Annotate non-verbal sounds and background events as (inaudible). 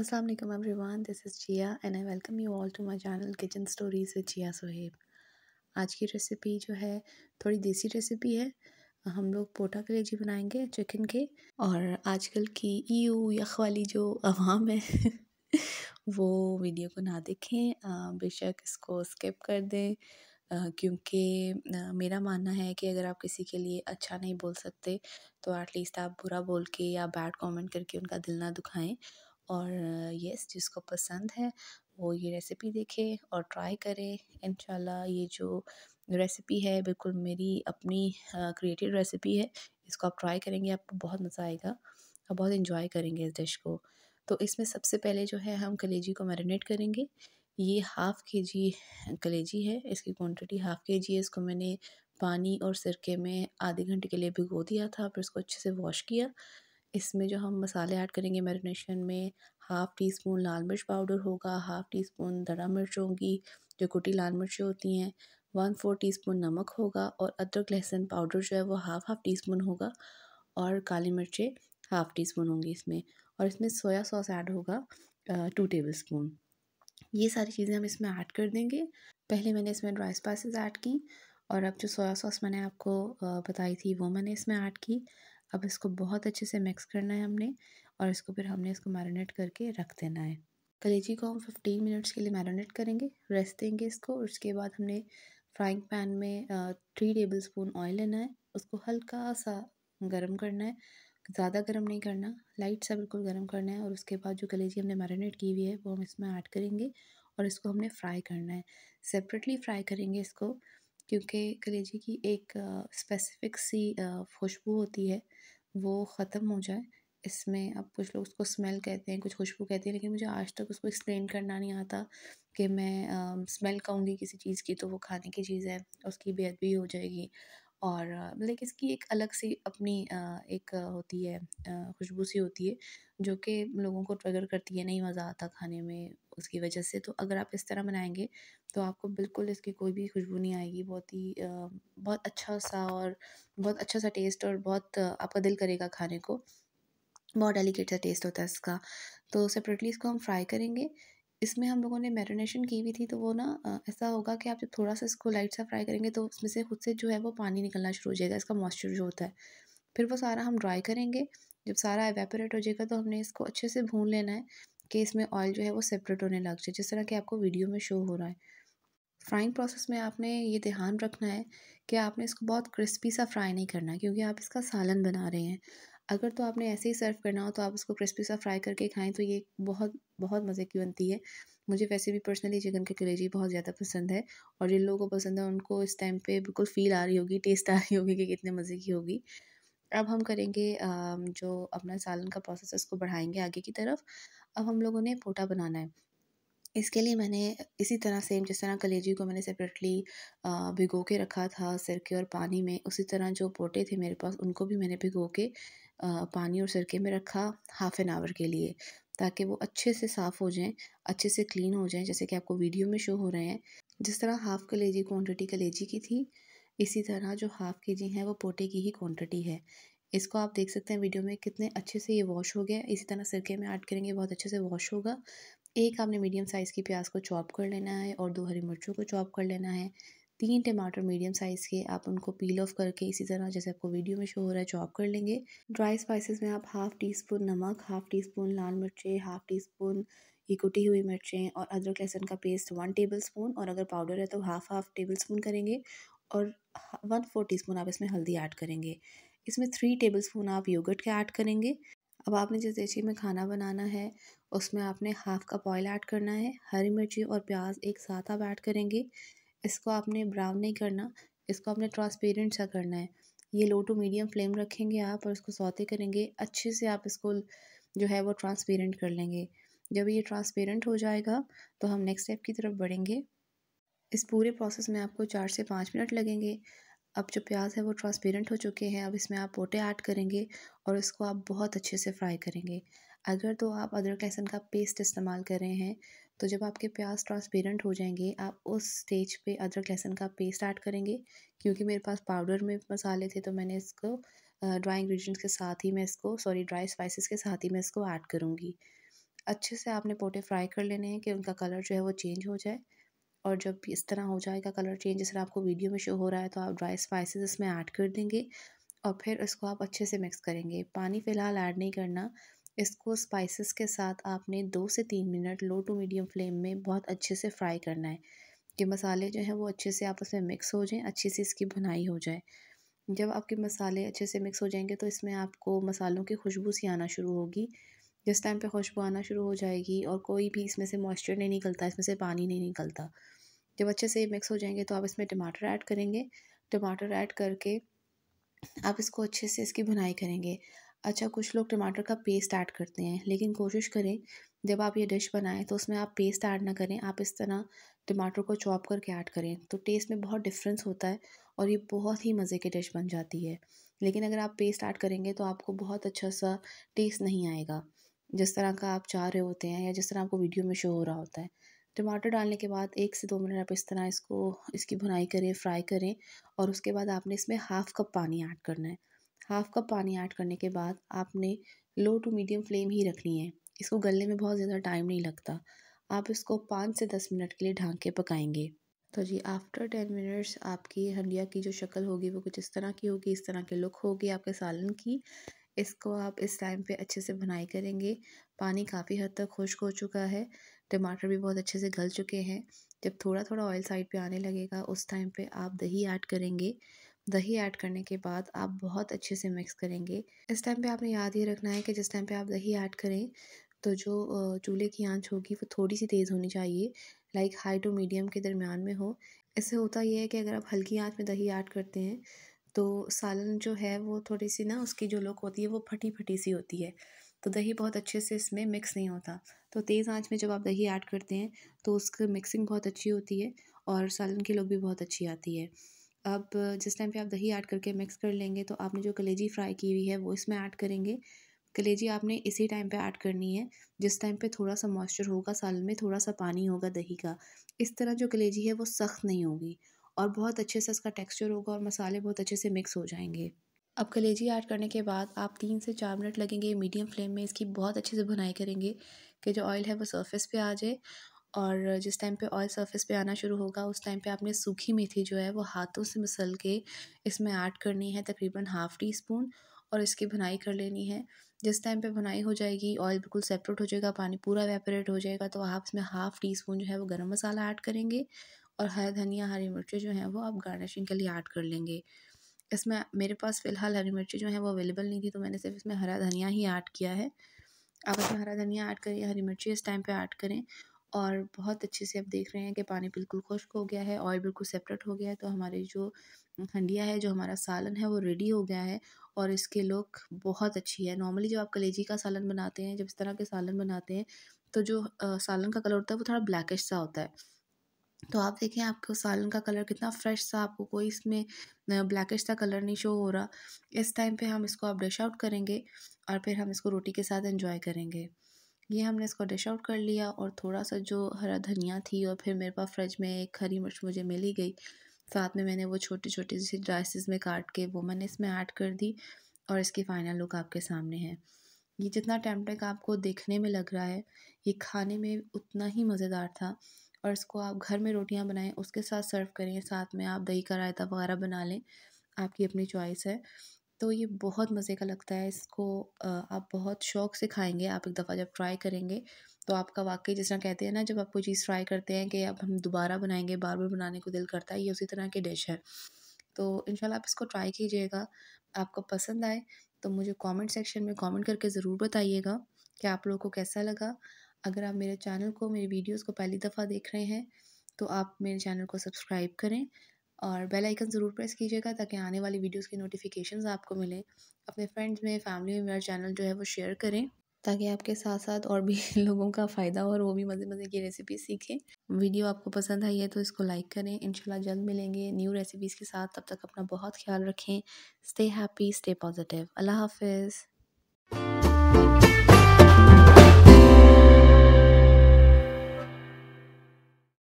Assalamu alaikum everyone. This is Jia, and I welcome you all to my channel, kitchen stories with Jia Soheb आज की recipe जो है, थोड़ी देसी recipe है। हम लोग पोटा कलेजी बनाएँगे चिकन के। और आजकल की ईयू, यख वाली जो आवाम है, (laughs) वो वीडियो को ना देखें। बेशक इसको स्किप कर दें। क्योंकि मेरा मानना है कि अगर आप किसी के लिए अच्छा नहीं बोल सकते तो एटलीस्ट आप बुरा बोल के या बैड कमेंट करके उनका दिल ना दुखाएँ। और यस जिसको पसंद है, वो ये रेसिपी देखे और ट्राई करे। इन ये जो रेसिपी है, बिल्कुल मेरी अपनी क्रिएटिव रेसिपी है। इसको आप ट्राई करेंगे, आपको बहुत मज़ा आएगा और बहुत इन्जॉय करेंगे इस डिश को। तो इसमें सबसे पहले जो है, हम कलेजी को मैरिनेट करेंगे। ये हाफ़ के जी कलेजी है, इसकी क्वांटिटी हाफ़ के जी है। इसको मैंने पानी और सिरके में आधे घंटे के लिए भिगो दिया था, फिर इसको अच्छे से वॉश किया। इसमें जो हम मसाले ऐड करेंगे मैरिनेशन में, हाफ़ टी स्पून लाल मिर्च पाउडर होगा, हाफ़ टी स्पून दरा मिर्च होगी, जो कुटी लाल मिर्च होती हैं, वन फोर टी स्पून नमक होगा और अदरक लहसुन पाउडर जो है वो हाफ़ हाफ़ टी स्पून होगा और काली मिर्चें हाफ़ टी स्पून होंगी इसमें और इसमें सोया सॉस ऐड होगा टू टेबल स्पून ये सारी चीज़ें हम इसमें ऐड कर देंगे। पहले मैंने इसमें ड्राई स्पाइसेस ऐड की और अब जो सोया सॉस मैंने आपको बताई थी वो मैंने इसमें ऐड की। अब इसको बहुत अच्छे से मिक्स करना है हमने और इसको फिर हमने इसको मैरिनेट करके रख देना है। कलेजी को हम फिफ्टीन मिनट्स के लिए मैरिनेट करेंगे रेस्ट देंगे इसको और उसके बाद हमने फ्राइंग पैन में थ्री टेबल स्पून ऑयल लेना है। उसको हल्का सा गर्म करना है, ज़्यादा गर्म नहीं करना लाइट सा बिल्कुल गर्म करना है और उसके बाद जो कलेजी हमने मैरिनेट की हुई है वो हम इसमें ऐड करेंगे और इसको हमने फ्राई करना है। सेपरेटली फ्राई करेंगे इसको क्योंकि कलेजी की एक स्पेसिफ़िक सी खुशबू होती है वो ख़त्म हो जाए, इसमें अब कुछ लोग उसको स्मेल कहते हैं, कुछ खुशबू कहते हैं, लेकिन मुझे आज तक उसको एक्सप्लेन करना नहीं आता कि मैं स्मेल कहूँगी किसी चीज़ की तो वो खाने की चीज़ है, उसकी बेअदबी हो जाएगी। और मतलब इसकी एक अलग सी अपनी एक होती है खुशबू सी होती है, जो कि लोगों को ट्रिगर करती है, नहीं मज़ा आता खाने में उसकी वजह से। तो अगर आप इस तरह बनाएँगे तो आपको बिल्कुल इसकी कोई भी खुशबू नहीं आएगी। बहुत ही बहुत अच्छा सा और बहुत अच्छा सा टेस्ट और बहुत आपका दिल करेगा खाने को। बहुत डेलिकेट सा टेस्ट होता है इसका। तो सेपरेटली इसको हम फ्राई करेंगे। इसमें हम लोगों ने मैरिनेशन की हुई थी तो वो ना ऐसा होगा कि आप जब थोड़ा सा इसको लाइट सा फ्राई करेंगे तो उसमें से खुद से जो है वो पानी निकलना शुरू हो जाएगा, इसका मॉइस्चर जो होता है। फिर वो सारा हम ड्राई करेंगे। जब सारा एवेपोरेट हो जाएगा तो हमने इसको अच्छे से भून लेना है। कि इसमें ऑयल जो है वो सेपरेट होने लग जाए, जिस तरह कि आपको वीडियो में शो हो रहा है। फ्राइंग प्रोसेस में आपने ये ध्यान रखना है कि आपने इसको बहुत क्रिस्पी सा फ्राई नहीं करना, क्योंकि आप इसका सालन बना रहे हैं। अगर तो आपने ऐसे ही सर्व करना हो तो आप उसको क्रिस्पी सा फ्राई करके खाएँ तो ये बहुत बहुत मज़े की बनती है। मुझे वैसे भी पर्सनली चिकन की कलेजी बहुत ज़्यादा पसंद है, और जिन लोगों को पसंद है उनको इस टाइम पे बिल्कुल फ़ील आ रही होगी टेस्ट आ रही होगी कि कितने मज़े की होगी। अब हम करेंगे जो अपना सालन का प्रोसेस उसको बढ़ाएँगे आगे की तरफ़। अब हम लोगों ने पोटा बनाना है। इसके लिए मैंने इसी तरह सेम जिस तरह कलेजी को मैंने सेपरेटली भिगो के रखा था सिरके और पानी में, उसी तरह जो पोटे थे मेरे पास, उनको भी मैंने भिगो के पानी और सिरके में रखा हाफ़ एन आवर के लिए, ताकि वो अच्छे से साफ़ हो जाएँ, अच्छे से क्लीन हो जाएँ, जैसे कि आपको वीडियो में शो हो रहे हैं। जिस तरह हाफ़ कलेजी क्वांटिटी कलेजी की थी इसी तरह जो हाफ़ के जी है, वो पोटे की ही क्वांटिटी है। इसको आप देख सकते हैं वीडियो में कितने अच्छे से ये वॉश हो गया इसी तरह सिरके में ऐड करेंगे, बहुत अच्छे से वॉश होगा। एक आपने मीडियम साइज़ की प्याज को चॉप कर लेना है और दो हरी मिर्चों को चॉप कर लेना है। तीन टमाटर मीडियम साइज़ के आप उनको पील ऑफ़ करके इसी तरह जैसे आपको वीडियो में शो हो रहा है चॉप कर लेंगे। ड्राई स्पाइसेस में आप हाफ़ टी स्पून नमक हाफ़ टी स्पून लाल मिर्चें हाफ़ टी स्पून ये कुटी हुई मिर्चें और अदरक लहसुन का पेस्ट वन टेबल स्पून और अगर पाउडर है तो हाफ़ हाफ़ टेबल स्पून करेंगे। और वन फोर टी आप इसमें हल्दी ऐड करेंगे। इसमें थ्री टेबल स्पून आप योगर्ट के ऐड करेंगे। अब आपने जिस देची में खाना बनाना है, उसमें आपने हाफ़ कप ऑयल ऐड करना है, हरी मिर्ची और प्याज एक साथ आप ऐड करेंगे। इसको आपने ब्राउन नहीं करना, इसको आपने ट्रांसपेरेंट सा करना है। ये लो टू मीडियम फ्लेम रखेंगे आप और इसको सौते करेंगे। अच्छे से आप इसको जो है वो ट्रांसपेरेंट कर लेंगे। जब ये ट्रांसपेरेंट हो जाएगा तो हम नेक्स्ट स्टेप की तरफ़ बढ़ेंगे। इस पूरे प्रोसेस में आपको चार से पाँच मिनट लगेंगे। अब जो प्याज है वो ट्रांसपेरेंट हो चुके हैं, अब इसमें आप पोटे ऐड करेंगे और इसको आप बहुत अच्छे से फ्राई करेंगे। अगर तो आप अदरक लहसुन का पेस्ट इस्तेमाल कर रहे हैं तो जब आपके प्याज ट्रांसपेरेंट हो जाएँगे, आप उस स्टेज पे अदरक लहसुन का पेस्ट ऐड करेंगे। क्योंकि मेरे पास पाउडर में मसाले थे तो मैंने इसको ड्राई इंग्रेडिएंट्स के साथ ही मैं इसको सॉरी ड्राई स्पाइसेस के साथ ही मैं इसको ऐड करूँगी। अच्छे से आपने पोटे फ्राई कर लेने हैं कि उनका कलर जो है वो चेंज हो जाए। और जब इस तरह हो जाएगा कलर चेंज जिस तरह आपको वीडियो में शो हो रहा है तो आप ड्राई स्पाइसेस इसमें ऐड कर देंगे और फिर इसको आप अच्छे से मिक्स करेंगे। पानी फ़िलहाल ऐड नहीं करना। इसको स्पाइसेस के साथ आपने दो से तीन minute low to medium flame में बहुत अच्छे से फ्राई करना है। कि मसाले जो हैं वो अच्छे से आपस में मिक्स हो जाएँ, अच्छी सी इसकी भुनाई हो जाए। जब आपके मसाले अच्छे से मिक्स हो जाएँगे तो इसमें आपको मसालों की खुशबू सी आना शुरू होगी। जिस टाइम पे खुशबू आना शुरू हो जाएगी और कोई भी इसमें से मॉइस्चर नहीं निकलता, इसमें से पानी नहीं निकलता। जब अच्छे से मिक्स हो जाएँगे तो आप इसमें टमाटर ऐड करेंगे। टमाटर ऐड करके आप इसको अच्छे से इसकी भुनाई करेंगे। अच्छा कुछ लोग टमाटर का पेस्ट ऐड करते हैं, लेकिन कोशिश करें जब आप ये डिश बनाएँ तो उसमें आप पेस्ट ऐड ना करें, आप इस तरह टमाटर को चॉप करके ऐड करें। तो टेस्ट में बहुत डिफरेंस होता है और ये बहुत ही मज़े की डिश बन जाती है। लेकिन अगर आप पेस्ट ऐड करेंगे तो आपको बहुत अच्छा सा टेस्ट नहीं आएगा। जिस तरह का आप चाह रहे होते हैं या जिस तरह आपको वीडियो में शो हो रहा होता है। टमाटर डालने के बाद एक से दो मिनट आप इस तरह इसको, इसकी भुनाई करें, फ्राई करें और उसके बाद आपने इसमें हाफ़ कप पानी ऐड करना है। हाफ़ कप पानी ऐड करने के बाद आपने लो टू मीडियम फ्लेम ही रखनी है। इसको गलने में बहुत ज़्यादा टाइम नहीं लगता। आप इसको पाँच से दस मिनट के लिए ढाँक के पकाएँगे। तो जी आफ्टर टेन मिनट्स आपकी हंडिया की जो शक्ल होगी वो कुछ इस तरह की होगी, इस तरह के लुक होगी आपके सालन की। इसको आप इस टाइम पे अच्छे से भुनाई करेंगे। पानी काफ़ी हद तक खुश्क हो चुका है। टमाटर भी बहुत अच्छे से गल चुके हैं। जब थोड़ा थोड़ा ऑयल साइड पे आने लगेगा, उस टाइम पे आप दही ऐड करेंगे। दही ऐड करने के बाद आप बहुत अच्छे से मिक्स करेंगे। इस टाइम पे आपने याद ये रखना है कि जिस टाइम पे आप दही ऐड करें तो जो चूल्हे की आँच होगी, वो थोड़ी सी तेज़ होनी चाहिए। लाइक हाई टू मीडियम के दरमियान में हो। इससे होता यह है कि अगर आप हल्की आँच में दही ऐड करते हैं तो सालन जो है वो थोड़ी सी ना उसकी जो लुक होती है वो फटी फटी सी होती है। तो दही बहुत अच्छे से इसमें मिक्स नहीं होता। तो तेज़ आँच में जब आप दही ऐड करते हैं तो उसकी मिक्सिंग बहुत अच्छी होती है और सालन की लुक भी बहुत अच्छी आती है। अब जिस टाइम पे आप दही ऐड करके मिक्स कर लेंगे तो आपने जो कलेजी फ्राई की हुई है, वो इसमें ऐड करेंगे। कलेजी आपने इसी टाइम पे ऐड करनी है, जिस टाइम पे थोड़ा सा मॉइस्चर होगा सालन में थोड़ा सा पानी होगा दही का। इस तरह जो कलेजी है, वो सख्त नहीं होगी। और बहुत अच्छे से इसका टेक्सचर होगा और मसाले बहुत अच्छे से मिक्स हो जाएँगे। अब कलेजी ऐड करने के बाद आप तीन से चार मिनट लगेंगे मीडियम फ्लेम में इसकी बहुत अच्छे से भुनाई करेंगे कि जो ऑयल है वो सरफेस पे आ जाए और जिस टाइम पे ऑयल सरफेस पे आना शुरू होगा उस टाइम पे आपने सूखी मेथी जो है वो हाथों से मसल के इसमें ऐड करनी है तकरीबन हाफ़ टी स्पून और इसकी भुनाई कर लेनी है। जिस टाइम पे भुनाई हो जाएगी ऑयल बिल्कुल सेपरेट हो जाएगा, पानी पूरा वेपरेट हो जाएगा तो आप इसमें हाफ़ टी स्पून जो है वो गर्म मसाला ऐड करेंगे। और हरा धनिया, हरी मिर्चें जो हैं वो आप गार्निशिंग के लिए ऐड कर लेंगे। इसमें मेरे पास फ़िलहाल हरी मिर्ची जो है वो अवेलेबल नहीं थी तो मैंने सिर्फ़ इसमें हरा धनिया ही ऐड किया है। आप इसमें हरा धनिया ऐड करिए हरी मिर्ची इस टाइम पे ऐड करें और बहुत अच्छे से आप देख रहे हैं कि पानी बिल्कुल खुश्क हो गया है, ऑयल बिल्कुल सेपरेट हो गया है तो हमारी जो हंडिया है, जो हमारा सालन है वो रेडी हो गया है और इसके लुक बहुत अच्छी है। नॉर्मली जब आप कलेजी का सालन बनाते हैं, जब इस तरह के सालन बनाते हैं तो जो सालन का कलर होता है वो थोड़ा ब्लैकिश सा होता है। तो आप देखें आपको सालन का कलर कितना फ्रेश सा, आपको कोई इसमें ब्लैकिश सा कलर नहीं शो हो रहा। इस टाइम पे हम इसको आप डिश आउट करेंगे और फिर हम इसको रोटी के साथ एंजॉय करेंगे। ये हमने इसको डिश आउट कर लिया और थोड़ा सा जो हरा धनिया थी और फिर मेरे पास फ्रिज में एक हरी मिर्च मुझे मिल ही गई। साथ में मैंने वो छोटी छोटी सी ड्राइसिस में काट के वो मैंने इसमें ऐड कर दी और इसकी फ़ाइनल लुक आपके सामने है। ये जितना टेम्पटेक आपको देखने में लग रहा है, ये खाने में उतना ही मज़ेदार था। और इसको आप घर में रोटियाँ बनाएँ, उसके साथ सर्व करें, साथ में आप दही का रायता वगैरह बना लें, आपकी अपनी चॉइस है। तो ये बहुत मज़े का लगता है, इसको आप बहुत शौक से खाएँगे, आप एक दफ़ा जब ट्राई करेंगे तो आपका वाकई जिस तरह कहते हैं ना, जब आप कोई चीज़ ट्राई करते हैं कि अब हम दोबारा बनाएँगे बार बार बनाने को दिल करता है, ये उसी तरह की डिश है। तो इन आप इसको ट्राई कीजिएगा, आपको पसंद आए तो मुझे कमेंट सेक्शन में कमेंट करके ज़रूर बताइएगा कि आप लोगों को कैसा लगा। अगर आप मेरे चैनल को, मेरी वीडियोस को पहली दफ़ा देख रहे हैं तो आप मेरे चैनल को सब्सक्राइब करें और बेल आइकन ज़रूर प्रेस कीजिएगा ताकि आने वाली वीडियोस की नोटिफिकेशंस आपको मिलें। अपने फ्रेंड्स में, फैमिली में मेरा चैनल जो है वो शेयर करें ताकि आपके साथ साथ और भी (laughs) लोगों का फ़ायदा हो और वो भी मज़े मज़े की रेसिपी सीखें। वीडियो आपको पसंद आई है तो इसको लाइक करें। इंशाल्लाह जल्द मिलेंगे न्यू रेसिपीज़ के साथ। तब तक अपना बहुत ख्याल रखें। Stay happy, stay positive. अल्लाह हाफिज़।